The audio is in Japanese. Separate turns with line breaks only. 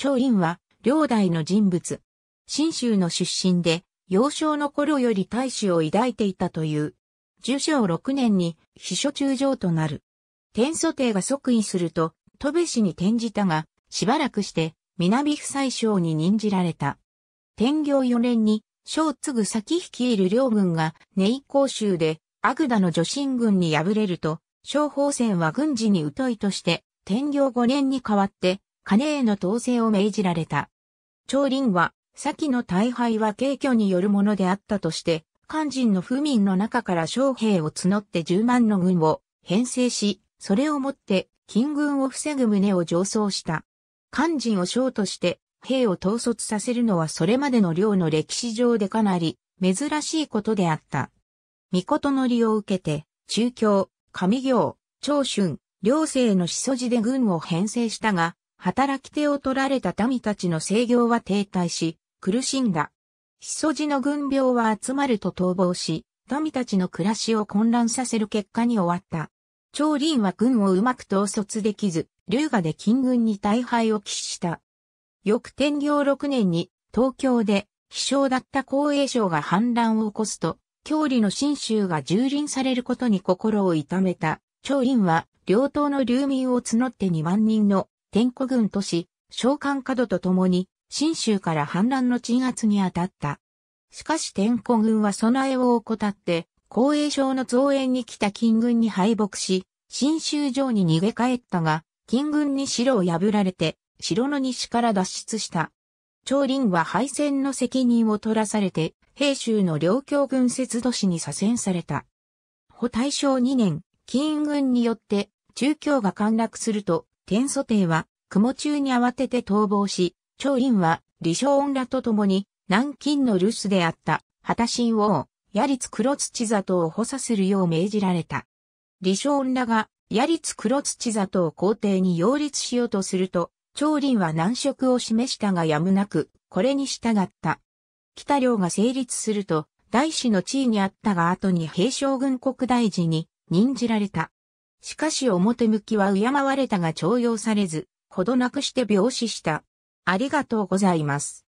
長林は両代の人物。新州の出身で、幼少の頃より大志を抱いていたという。受賞6年に秘書中将となる。天祖帝が即位すると、戸部氏に転じたが、しばらくして南夫妻省に任じられた。天行4年に、小継ぐ先率いる両軍が、ネイ公州で、アグダの女神軍に敗れると、小法戦は軍事に疎いとして、天行5年に代わって、金への統制を命じられた。長林は、先の大敗は軽挙によるものであったとして、肝心の府民の中から将兵を募って10万の軍を編成し、それをもって金軍を防ぐ旨を上奏した。肝心を将として兵を統率させるのはそれまでの領の歴史上でかなり珍しいことであった。御事の利を受けて、中京、上行、長春、両姓の始祖寺で軍を編成したが、働き手を取られた民たちの制御は停滞し、苦しんだ。しそじの軍病は集まると逃亡し、民たちの暮らしを混乱させる結果に終わった。長林は軍をうまく統率できず、龍河で金軍に大敗を喫した。翌天行6年に東京で秘書だった光栄省が反乱を起こすと、郷里の新州が蹂躙されることに心を痛めた。長林は両党の流民を募って2万人の天古軍都市、召喚角と共に新州から反乱の鎮圧に当たった。しかし天古軍は備えを怠って、光栄省の増援に来た金軍に敗北し、新州城に逃げ帰ったが、金軍に城を破られて、城の西から脱出した。長林は敗戦の責任を取らされて、兵州の両京軍節都市に左遷された。保大正2年、金軍によって中京が陥落すると、天祖帝は雲中に慌てて逃亡し、長林は、李承恩らと共に、南京の留守であった、旗神王、ヤリツ黒土里を補佐するよう命じられた。李承恩らが、ヤリツ黒土里を皇帝に擁立しようとすると、長林は難色を示したがやむなく、これに従った。北領が成立すると、大使の地位にあったが後に平将軍国大臣に任じられた。しかし表向きは敬われたが徴用されず、ほどなくして病死した。ありがとうございます。